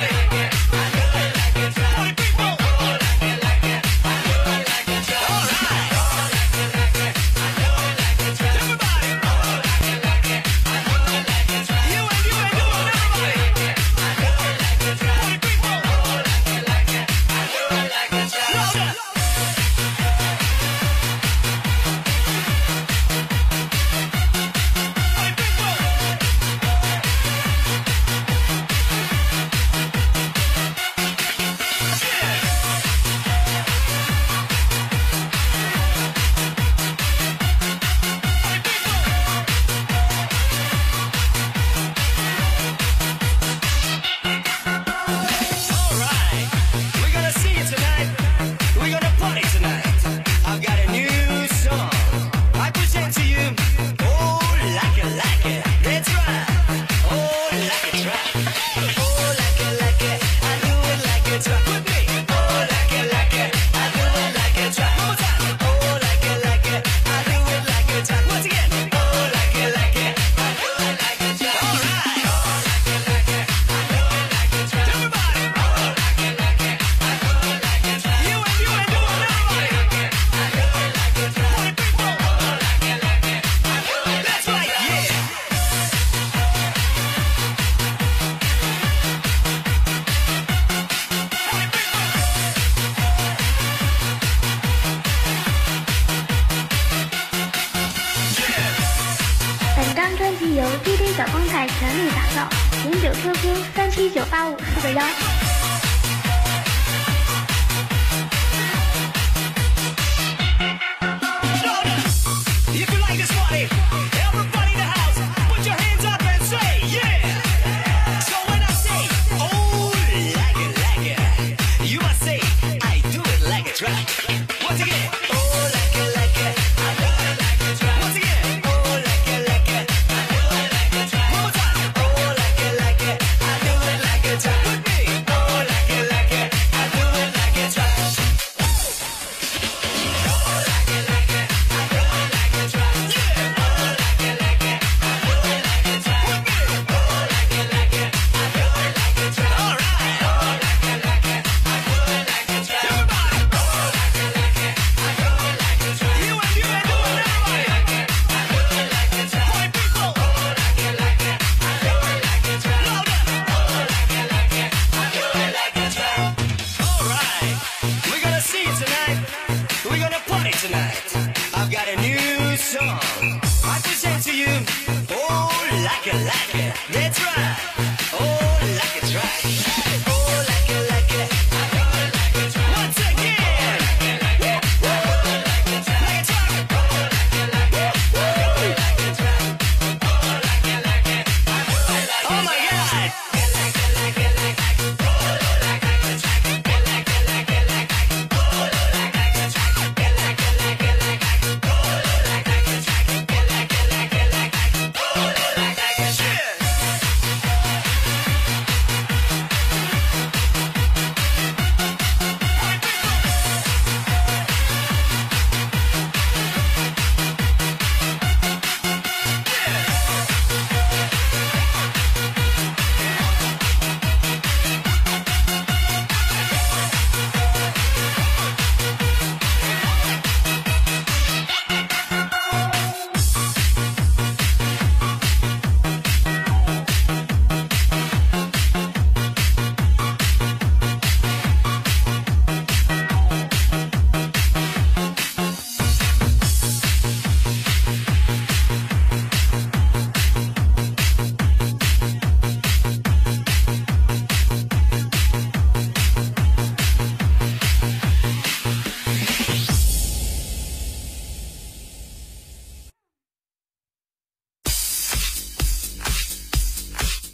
Yeah. 小绷带全力打造。零九 qq 三七九八五四个幺。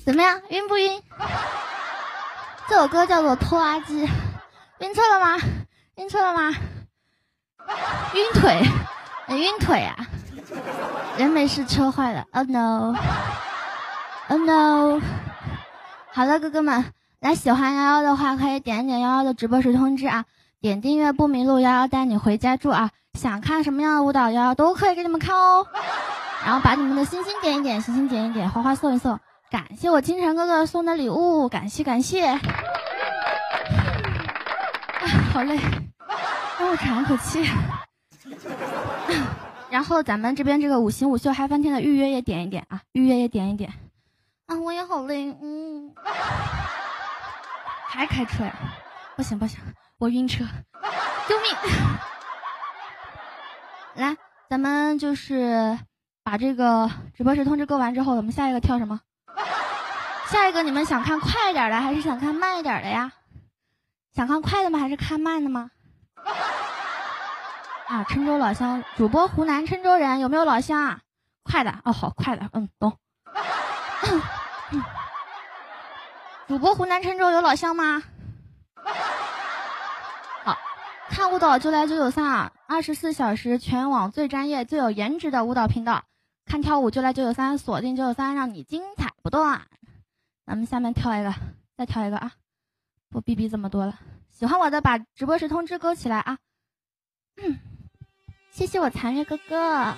怎么样，晕不晕？这首歌叫做《拖拉机》，晕车了吗？晕车了吗？晕腿，晕腿啊！人没事，车坏了。Oh no！Oh no！好了，哥哥们，来喜欢幺幺的话，可以点一点幺幺的直播时通知啊，点订阅不迷路，幺幺带你回家住啊！想看什么样的舞蹈，幺幺都可以给你们看哦。然后把你们的星星点一点，星星点一点，花花送一送。感谢我金蝉哥哥送的礼物，感谢感谢。哎，好累，让我喘口气。然后咱们这边这个五行五秀嗨翻天的预约也点一点啊，预约也点一点。啊，我也好累，嗯。还开车呀？不行不行，我晕车，救命！来，咱们就是把这个直播室通知过完之后，咱们下一个跳什么？下一个你们想看快点的，还是想看慢一点的呀？想看快的吗？还是看慢的吗？啊，郴州老乡，主播湖南郴州人，有没有老乡啊？快的哦，好快的，嗯，懂。主播湖南郴州有老乡吗？好，看舞蹈就来九九三啊，二十四小时全网最专业、最有颜值的舞蹈频道，看跳舞就来九九三，锁定九九三，让你精彩不断。咱们下面跳一个，再跳一个啊！不逼逼这么多了，喜欢我的把直播时通知勾起来啊！嗯。谢谢我残月哥哥。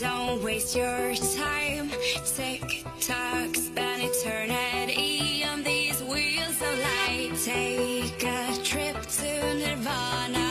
Don't waste your time. Tick tock, spend eternity on these wheels of light. Take a trip to Nirvana.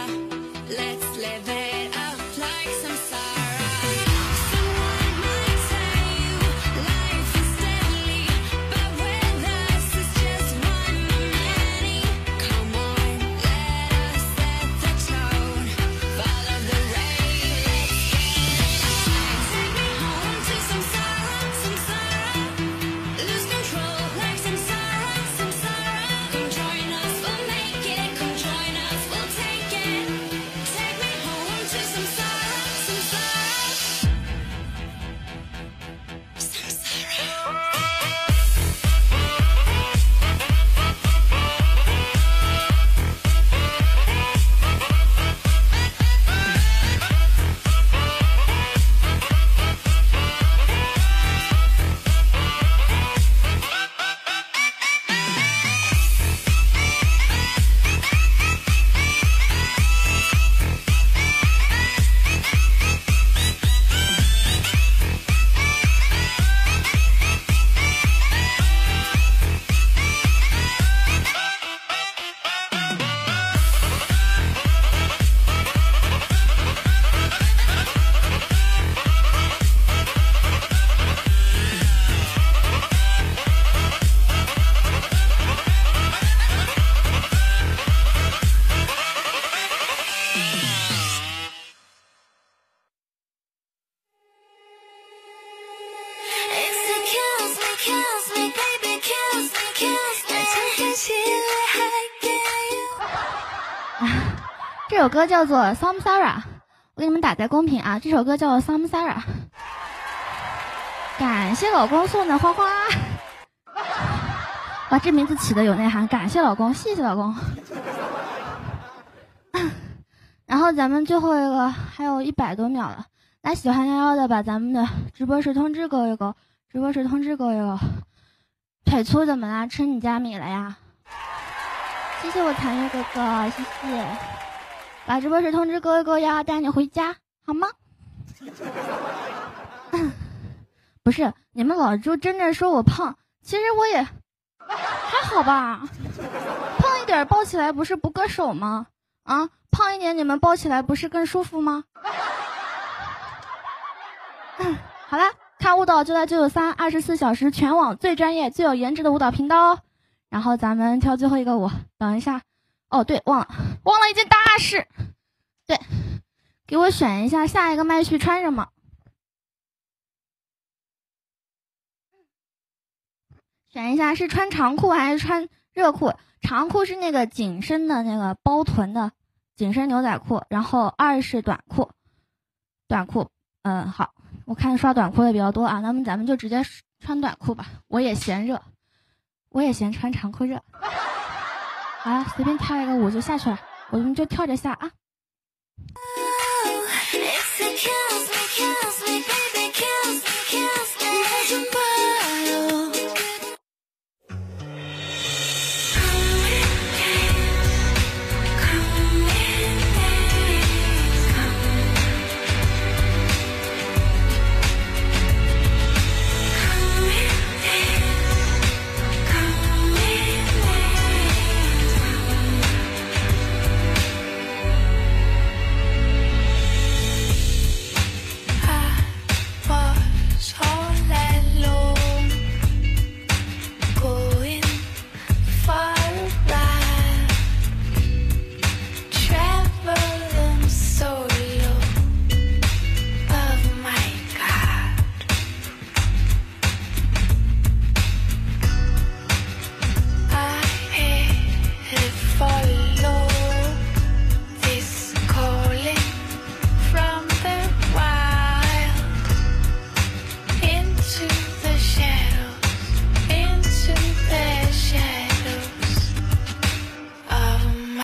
这首歌叫做《Samsara》，我给你们打在公屏啊！这首歌叫做《Samsara》，感谢老公送的花花，哇，这名字起的有内涵，感谢老公，谢谢老公。然后咱们最后一个还有一百多秒了，来喜欢幺幺的把咱们的直播室通知勾一勾，直播室通知勾一勾。腿粗怎么啦？吃你家米了呀？谢谢我残月哥哥，谢谢。把直播室通知勾一勾，幺幺带你回家好吗？不是，你们老朱真的说我胖，其实我也还好吧。胖一点抱起来不是不硌手吗？啊，胖一点你们抱起来不是更舒服吗？好啦，看舞蹈就在九九三，二十四小时全网最专业、最有颜值的舞蹈频道哦。然后咱们跳最后一个舞，等一下。哦，对，忘了，忘了一件大事。对，给我选一下下一个麦序穿什么。选一下是穿长裤还是穿热裤？长裤是那个紧身的那个包臀的紧身牛仔裤，然后二是短裤，短裤。嗯，好，我看刷短裤的比较多啊，那么咱们就直接穿短裤吧。我也嫌热，我也嫌穿长裤热。好了，随便跳一个舞就下去了，我们就跳着下啊。